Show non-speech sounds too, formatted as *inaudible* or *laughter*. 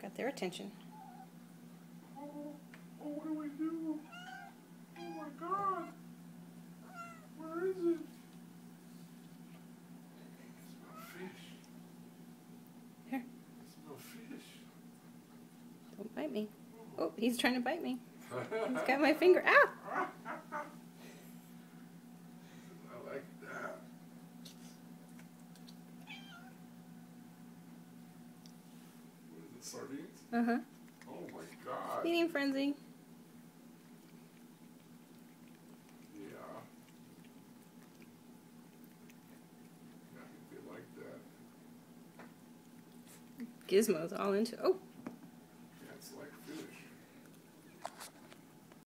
Got their attention. Oh, oh, what do we do? Oh my god! Where is it? I smell fish. Here. I smell fish. Don't bite me. Oh, he's trying to bite me. *laughs* He's got my finger. Ah! I like that. What is it, sardines? Uh huh. Oh my god. Feeding frenzy. Yeah. I think they like that. Gizmo's all into. Oh,